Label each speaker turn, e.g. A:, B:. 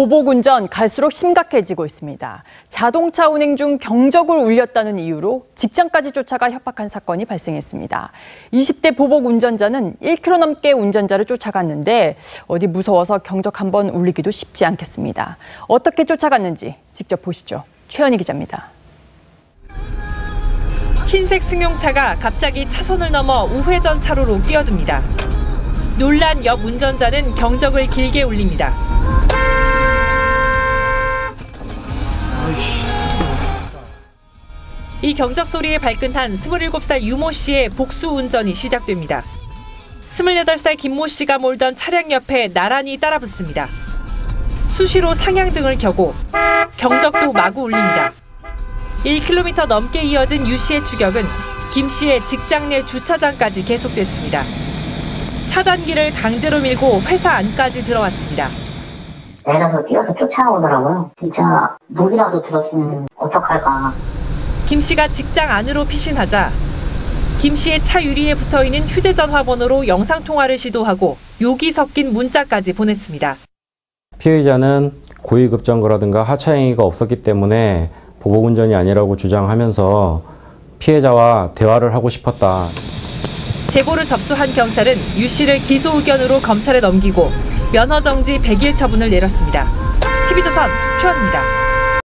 A: 보복운전 갈수록 심각해지고 있습니다. 자동차 운행 중 경적을 울렸다는 이유로 직장까지 쫓아가 협박한 사건이 발생했습니다. 20대 보복운전자는 1km 넘게 운전자를 쫓아갔는데 어디 무서워서 경적 한 번 울리기도 쉽지 않겠습니다. 어떻게 쫓아갔는지 직접 보시죠. 최연희 기자입니다.
B: 흰색 승용차가 갑자기 차선을 넘어 우회전 차로로 뛰어듭니다. 놀란 옆 운전자는 경적을 길게 울립니다. 이 경적 소리에 발끈한 27살 유모 씨의 복수 운전이 시작됩니다. 28살 김모 씨가 몰던 차량 옆에 나란히 따라붙습니다. 수시로 상향등을 켜고 경적도 마구 울립니다. 1km 넘게 이어진 유 씨의 추격은 김 씨의 직장 내 주차장까지 계속됐습니다. 차단기를 강제로 밀고 회사 안까지 들어왔습니다.
C: 내려서 뛰어서 쫓아오더라고요. 진짜 무기라도 들었으면 어떡할까.
B: 김 씨가 직장 안으로 피신하자 김 씨의 차 유리에 붙어 있는 휴대전화 번호로 영상 통화를 시도하고 욕이 섞인 문자까지 보냈습니다.
D: 피의자는 고위급정거라든가 하차행위가 없었기 때문에 보복운전이 아니라고 주장하면서 피해자와 대화를 하고 싶었다.
B: 제보를 접수한 경찰은 유 씨를 기소 의견으로 검찰에 넘기고 면허 정지 100일 처분을 내렸습니다. TV조선 최원입니다.